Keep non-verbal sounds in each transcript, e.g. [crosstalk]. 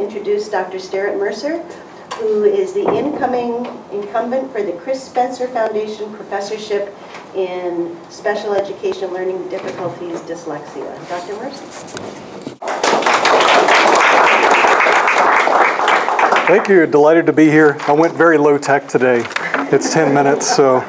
introduce Dr. Sterett Mercer, who is the incoming incumbent for the Chris Spencer Foundation Professorship in Special Education Learning Difficulties Dyslexia. Dr. Mercer. Thank you. Delighted to be here. I went very low tech today. It's 10 minutes, so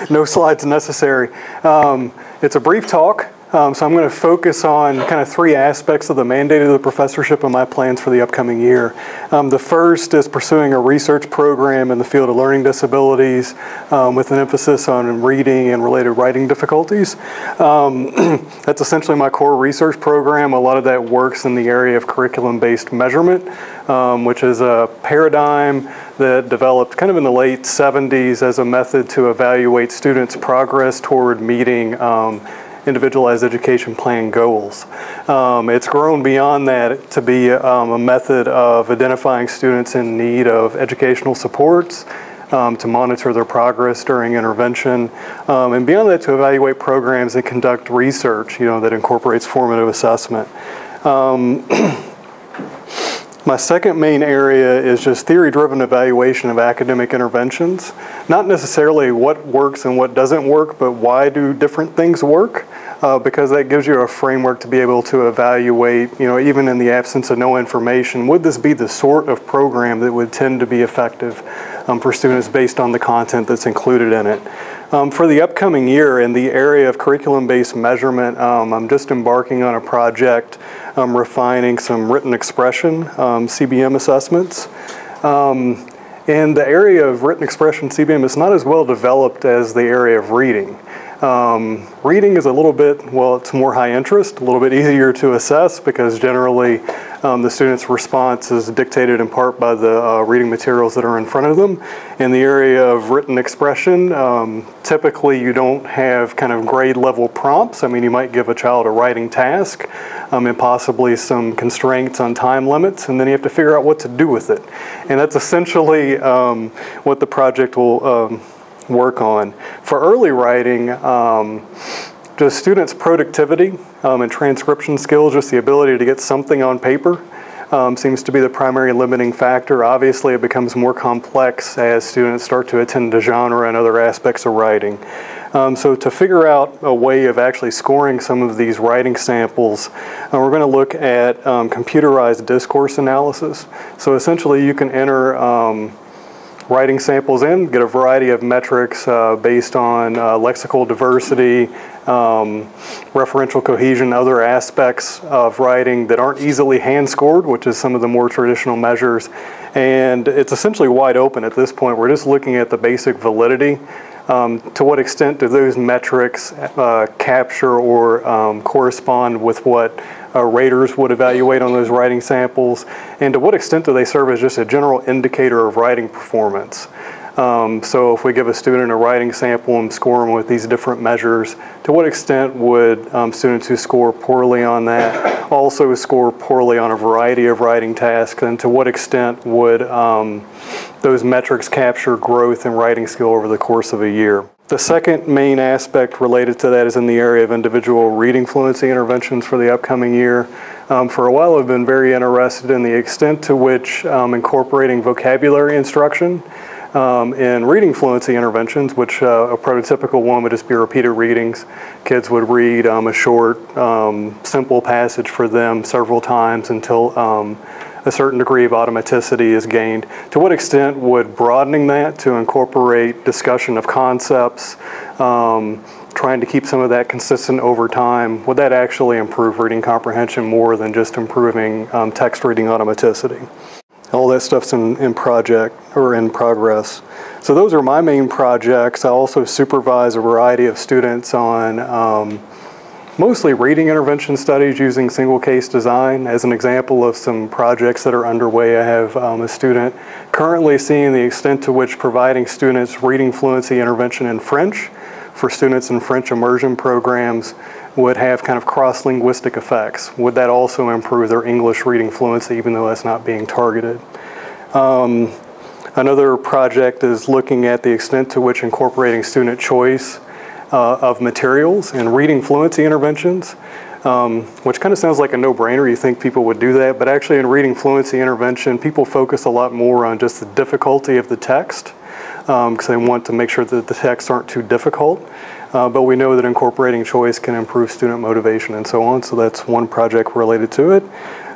[laughs] no slides necessary. Um, it's a brief talk. Um, so I'm going to focus on kind of three aspects of the mandate of the professorship and my plans for the upcoming year. Um, the first is pursuing a research program in the field of learning disabilities um, with an emphasis on reading and related writing difficulties. Um, [clears throat] that's essentially my core research program. A lot of that works in the area of curriculum-based measurement, um, which is a paradigm that developed kind of in the late 70s as a method to evaluate students' progress toward meeting um, individualized education plan goals. Um, it's grown beyond that to be um, a method of identifying students in need of educational supports, um, to monitor their progress during intervention, um, and beyond that to evaluate programs and conduct research, you know, that incorporates formative assessment. Um, [clears throat] My second main area is just theory-driven evaluation of academic interventions. Not necessarily what works and what doesn't work, but why do different things work? Uh, because that gives you a framework to be able to evaluate, you know, even in the absence of no information, would this be the sort of program that would tend to be effective um, for students based on the content that's included in it? Um, for the upcoming year in the area of curriculum-based measurement, um, I'm just embarking on a project um, refining some written expression um, CBM assessments. Um, in the area of written expression CBM is not as well developed as the area of reading. Um, reading is a little bit, well, it's more high interest, a little bit easier to assess because generally um, the student's response is dictated in part by the uh, reading materials that are in front of them. In the area of written expression, um, typically you don't have kind of grade level prompts. I mean, you might give a child a writing task um, and possibly some constraints on time limits, and then you have to figure out what to do with it. And that's essentially um, what the project will um, work on. For early writing, um, just students' productivity um, and transcription skills, just the ability to get something on paper, um, seems to be the primary limiting factor. Obviously, it becomes more complex as students start to attend to genre and other aspects of writing. Um, so to figure out a way of actually scoring some of these writing samples, uh, we're going to look at um, computerized discourse analysis. So essentially, you can enter um, writing samples in, get a variety of metrics uh, based on uh, lexical diversity, um, referential cohesion, other aspects of writing that aren't easily hand scored, which is some of the more traditional measures. And it's essentially wide open at this point. We're just looking at the basic validity. Um, to what extent do those metrics uh, capture or um, correspond with what uh, raters would evaluate on those writing samples, and to what extent do they serve as just a general indicator of writing performance. Um, so if we give a student a writing sample and score them with these different measures, to what extent would um, students who score poorly on that also score poorly on a variety of writing tasks, and to what extent would um, those metrics capture growth in writing skill over the course of a year? The second main aspect related to that is in the area of individual reading fluency interventions for the upcoming year. Um, for a while, I've been very interested in the extent to which um, incorporating vocabulary instruction um, in reading fluency interventions, which uh, a prototypical one would just be repeated readings. Kids would read um, a short, um, simple passage for them several times until um, a certain degree of automaticity is gained. To what extent would broadening that to incorporate discussion of concepts, um, trying to keep some of that consistent over time, would that actually improve reading comprehension more than just improving um, text reading automaticity? All that stuff's in, in project or in progress. So those are my main projects. I also supervise a variety of students on um, mostly reading intervention studies using single case design. As an example of some projects that are underway, I have um, a student currently seeing the extent to which providing students reading fluency intervention in French for students in French immersion programs would have kind of cross-linguistic effects. Would that also improve their English reading fluency even though that's not being targeted? Um, another project is looking at the extent to which incorporating student choice uh, of materials and reading fluency interventions um, which kind of sounds like a no-brainer. You think people would do that, but actually in reading fluency intervention, people focus a lot more on just the difficulty of the text because they want to make sure that the texts aren't too difficult. Uh, but we know that incorporating choice can improve student motivation and so on, so that's one project related to it.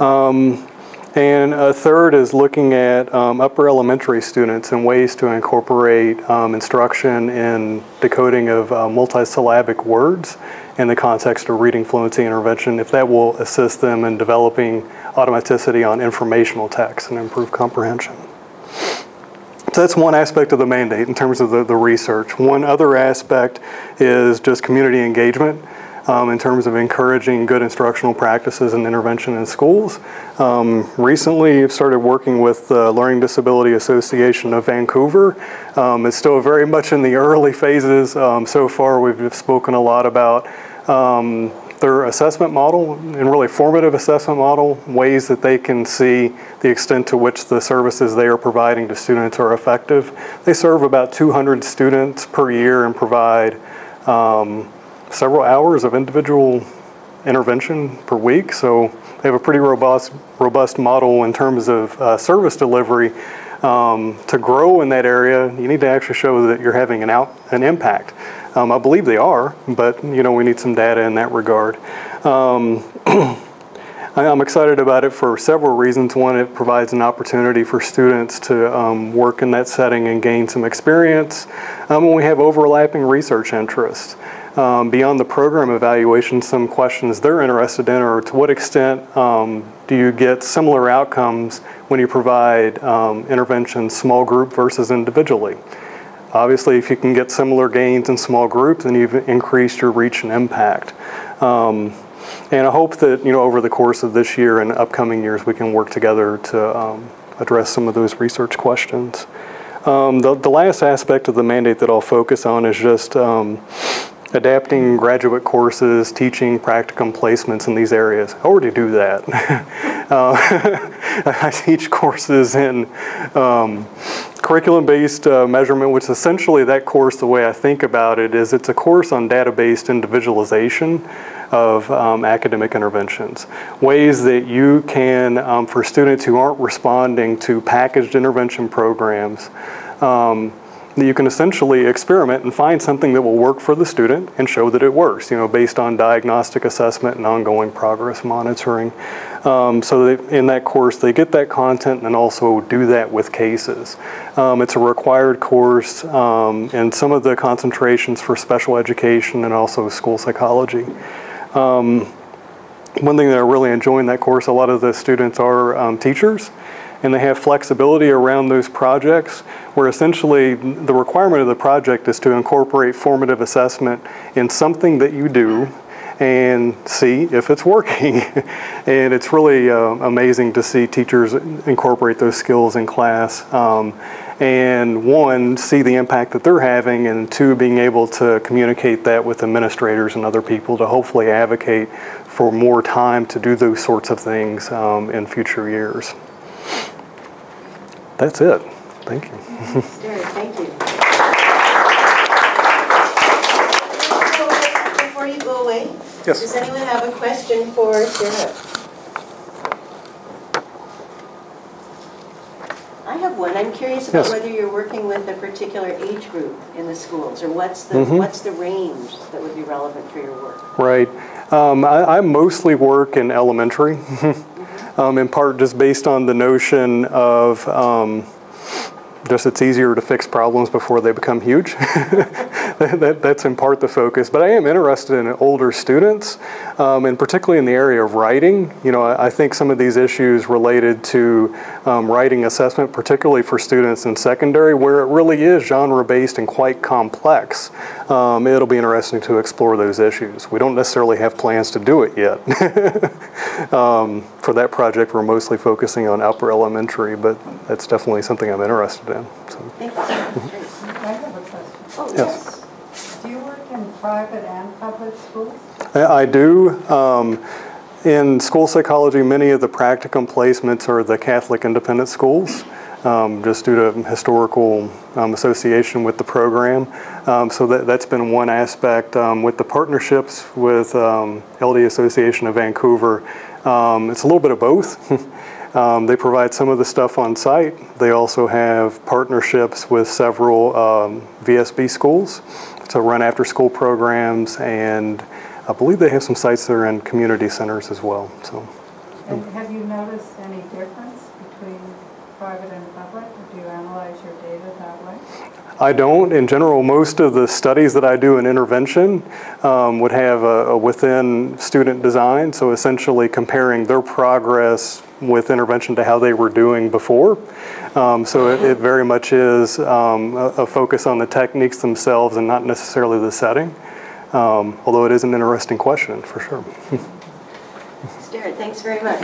Um, and a third is looking at um, upper elementary students and ways to incorporate um, instruction in decoding of uh, multisyllabic words in the context of reading fluency intervention, if that will assist them in developing automaticity on informational text and improve comprehension. So that's one aspect of the mandate in terms of the, the research. One other aspect is just community engagement um, in terms of encouraging good instructional practices and intervention in schools. Um, recently, I've started working with the Learning Disability Association of Vancouver. Um, it's still very much in the early phases. Um, so far, we've spoken a lot about um, their assessment model and really formative assessment model, ways that they can see the extent to which the services they are providing to students are effective. They serve about 200 students per year and provide um, several hours of individual intervention per week. So they have a pretty robust, robust model in terms of uh, service delivery. Um, to grow in that area, you need to actually show that you're having an out an impact. Um, I believe they are, but you know we need some data in that regard. Um, [clears throat] I'm excited about it for several reasons. One, it provides an opportunity for students to um, work in that setting and gain some experience. Um, when we have overlapping research interests. Um, beyond the program evaluation, some questions they're interested in are to what extent um, do you get similar outcomes when you provide um, interventions small group versus individually? Obviously, if you can get similar gains in small groups, then you've increased your reach and impact. Um, and I hope that, you know, over the course of this year and upcoming years, we can work together to um, address some of those research questions. Um, the, the, last aspect of the mandate that I'll focus on is just um, adapting graduate courses, teaching practicum placements in these areas. I already do that. [laughs] uh, [laughs] I teach courses in um, curriculum-based uh, measurement, which essentially that course, the way I think about it, is it's a course on data-based individualization of um, academic interventions. Ways that you can, um, for students who aren't responding to packaged intervention programs, um, you can essentially experiment and find something that will work for the student and show that it works, you know, based on diagnostic assessment and ongoing progress monitoring. Um, so that in that course, they get that content and also do that with cases. Um, it's a required course um, and some of the concentrations for special education and also school psychology. Um, one thing that I really enjoy in that course, a lot of the students are um, teachers and they have flexibility around those projects where essentially the requirement of the project is to incorporate formative assessment in something that you do and see if it's working. [laughs] and it's really uh, amazing to see teachers incorporate those skills in class. Um, and one, see the impact that they're having, and two, being able to communicate that with administrators and other people to hopefully advocate for more time to do those sorts of things um, in future years. That's it. Thank you. thank you. Before you go away, yes. does anyone have a question for Sarah? I have one. I'm curious about yes. whether you're working with a particular age group in the schools, or what's the mm-hmm. what's the range that would be relevant for your work? Right. Um, I, I, mostly work in elementary. [laughs] um, in part just based on the notion of um, just it's easier to fix problems before they become huge. [laughs] that, [laughs] that, that's in part the focus. But I am interested in older students, um, and particularly in the area of writing. You know, I, I think some of these issues related to um, writing assessment, particularly for students in secondary, where it really is genre-based and quite complex, um, it'll be interesting to explore those issues. We don't necessarily have plans to do it yet. [laughs] Um, for that project, we're mostly focusing on upper elementary, but that's definitely something I'm interested in. So. Thank you. I have a question. Oh, yes. yes. Do you work in private and public schools? I do. Um, in school psychology, many of the practicum placements are the Catholic independent schools. um, just due to historical um, association with the program. Um, So that, that's been one aspect. Um, With the partnerships with um, LD Association of Vancouver, um, it's a little bit of both. [laughs] They provide some of the stuff on site. They also have partnerships with several VSB schools to run after-school programs, and I believe they have some sites that are in community centers as well, so. And have you noticed any difference between private and public? Do you analyze your data that way? I don't. In general, most of the studies that I do in intervention um, would have a, a within student design, so essentially comparing their progress with intervention to how they were doing before. Um, so it, it very much is um, a, a focus on the techniques themselves and not necessarily the setting. Um, although it is an interesting question for sure. Sterett, thanks very much.